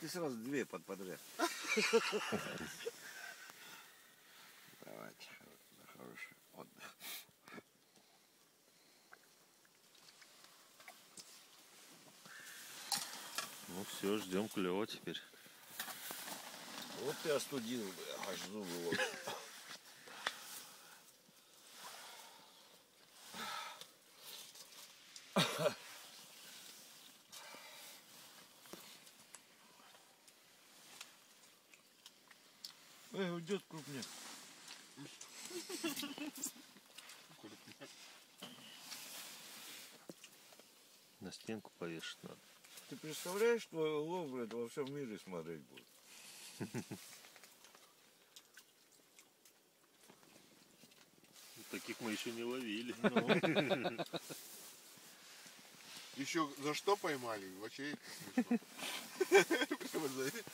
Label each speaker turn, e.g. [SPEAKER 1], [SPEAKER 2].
[SPEAKER 1] ты сразу две под подряд. Давайте, хороший отдых.
[SPEAKER 2] Ну все, ждем клева теперь.
[SPEAKER 1] Вот ты остудил, аж зубы вот. Эй, уйдет крупнее.
[SPEAKER 2] На стенку повешать надо.
[SPEAKER 1] Ты представляешь, твой улов, блядь, во всем мире смотреть будет?
[SPEAKER 2] Таких мы еще не ловили.
[SPEAKER 3] Еще за что поймали? Вообще это смешно. Прямо за это.